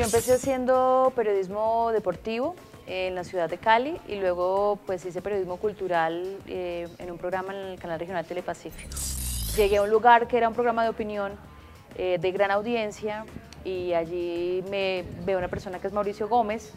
Yo empecé haciendo periodismo deportivo en la ciudad de Cali y luego pues hice periodismo cultural eh, en un programa en el canal regional Telepacífico. Llegué a un lugar que era un programa de opinión eh, de gran audiencia y allí me veo una persona que es Mauricio Gómez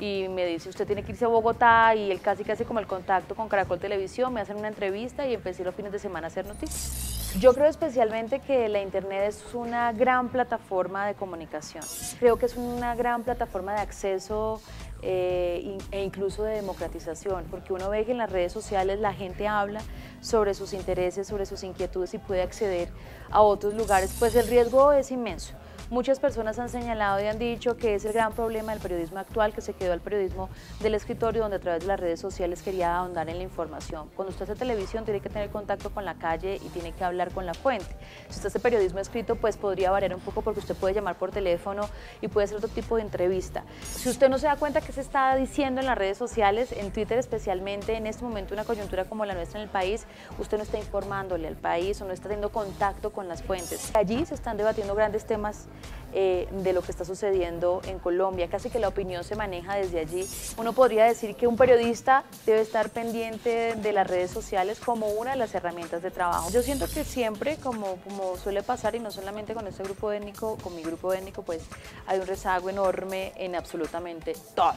y me dice usted tiene que irse a Bogotá y él casi casi como el contacto con Caracol Televisión, me hacen una entrevista y empecé los fines de semana a hacer noticias. Yo creo especialmente que la Internet es una gran plataforma de comunicación. Creo que es una gran plataforma de acceso eh, e incluso de democratización, porque uno ve que en las redes sociales la gente habla sobre sus intereses, sobre sus inquietudes y puede acceder a otros lugares, pues el riesgo es inmenso. Muchas personas han señalado y han dicho que es el gran problema del periodismo actual, que se quedó al periodismo del escritorio, donde a través de las redes sociales quería ahondar en la información. Cuando usted hace televisión tiene que tener contacto con la calle y tiene que hablar con la fuente. Si usted hace periodismo escrito, pues podría variar un poco porque usted puede llamar por teléfono y puede hacer otro tipo de entrevista. Si usted no se da cuenta que se está diciendo en las redes sociales, en Twitter especialmente, en este momento una coyuntura como la nuestra en el país, usted no está informándole al país o no está teniendo contacto con las fuentes. Allí se están debatiendo grandes temas eh, de lo que está sucediendo en Colombia. Casi que la opinión se maneja desde allí. Uno podría decir que un periodista debe estar pendiente de las redes sociales como una de las herramientas de trabajo. Yo siento que siempre, como, como suele pasar, y no solamente con este grupo étnico, con mi grupo étnico, pues hay un rezago enorme en absolutamente todo.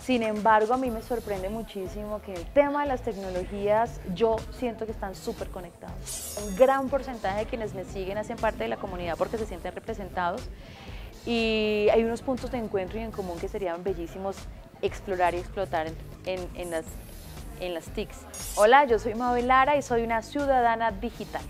Sin embargo, a mí me sorprende muchísimo que el tema de las tecnologías yo siento que están súper conectados. Un gran porcentaje de quienes me siguen hacen parte de la comunidad porque se sienten representados y hay unos puntos de encuentro y en común que serían bellísimos explorar y explotar en, las, en las TICs. Hola, yo soy Mabel Lara y soy una ciudadana digital.